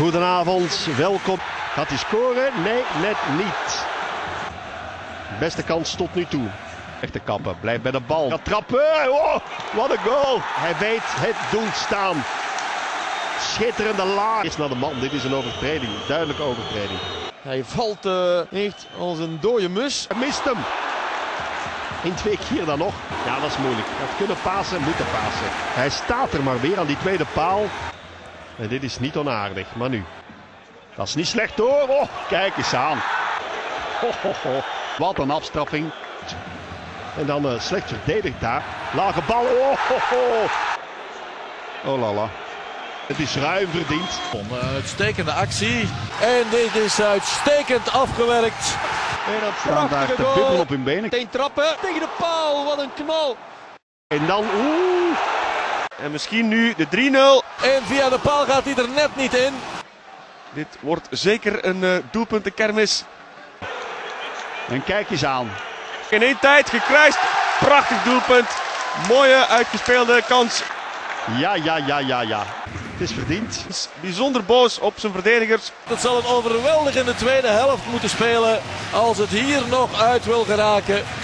Goedenavond, welkom. Gaat hij scoren? Nee, net niet. Beste kans tot nu toe. Echte kappen, blijft bij de bal. Gaat trappen. Oh, wat een goal. Hij weet het doel staan. Schitterende laag. Is naar de man. Dit is een overtreding. Duidelijke overtreding. Hij valt uh, echt als een dode mus. Hij mist hem. In twee keer dan nog. Ja, dat is moeilijk. Hij kunnen pasen, moeten pasen. Hij staat er maar weer aan die tweede paal. En dit is niet onaardig. Maar nu. Dat is niet slecht hoor. Oh, kijk eens aan. Ho, ho, ho. Wat een afstraffing. En dan uh, slecht verdedigd daar. Lage bal. Oh, ho, ho. oh. Het is ruim verdiend. Een uitstekende actie. En dit is uitstekend afgewerkt. En daar te bubbelen op hun benen. Meteen trappen tegen de paal. Wat een knal. En dan oeh. En misschien nu de 3-0. En via de paal gaat hij er net niet in. Dit wordt zeker een uh, doelpuntenkermis. En kijk eens aan. In één tijd gekruist. Prachtig doelpunt. Mooie uitgespeelde kans. Ja, ja, ja, ja, ja. Het is verdiend. Is bijzonder boos op zijn verdedigers. Het zal een overweldigende tweede helft moeten spelen als het hier nog uit wil geraken.